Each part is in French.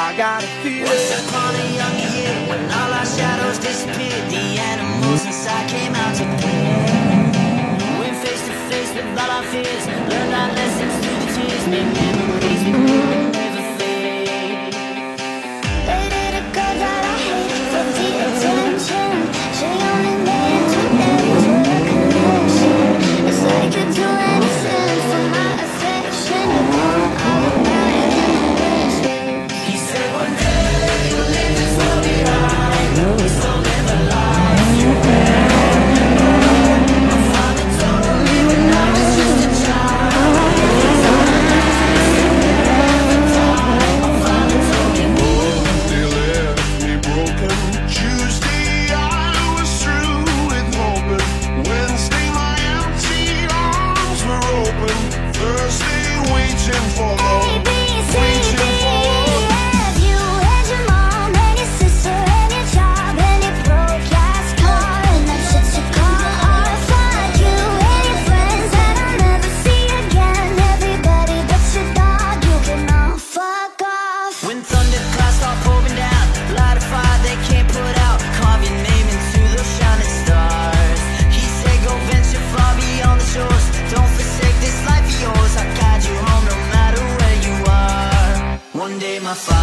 I got a feeling. Once upon a young year, when all our shadows disappeared, the animals inside came out to play. Went face to face with all our fears, learned our lessons through the tears, made memories my fire.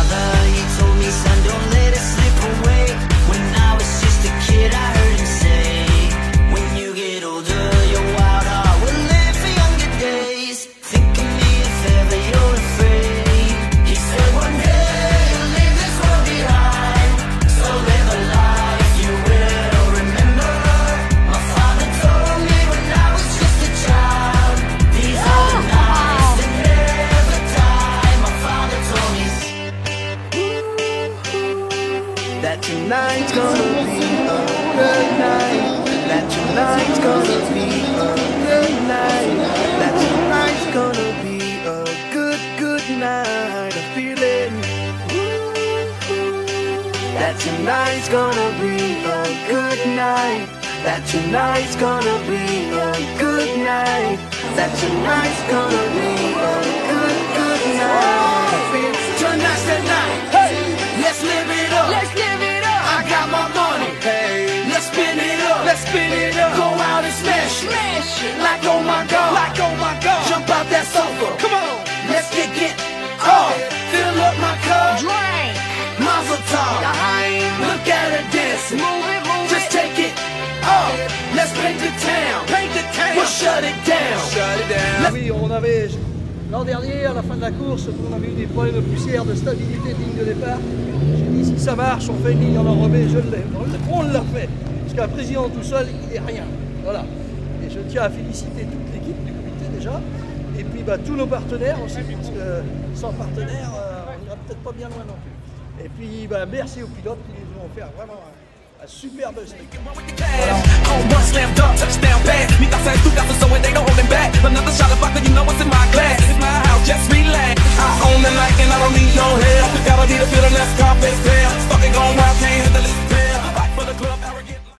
Gonna be a good night. That tonight's gonna be a good night. That tonight's gonna be a good, good night. Feeling. That tonight's gonna be a good night. That tonight's gonna be a good night. That tonight's gonna be it. Smash it. Like oh my god. Like oh my god. Jump out that sofa. Come on. Let's get get off. Fill up my cup. Drink. Mazel tov. Look at her dancing. Move it, move Just take it off. Let's paint the town. Paint the town. We'll shut it down. Shut it down. Oui, on avait l'an dernier, à la fin de la course, on avait eu des problèmes de poussière, de stabilité de ligne de départ. J'ai dit si ça marche, on fait une ligne en enrobé, je l'ai. On l'a fait. Parce qu'un président tout seul, il n'est rien. Voilà. Je tiens à féliciter toute l'équipe du comité déjà. Et puis bah, tous nos partenaires aussi, parce que sans partenaires, euh, on n'ira peut-être pas bien loin non plus. Et puis bah, merci aux pilotes qui nous ont offert vraiment un, un superbe spectacle.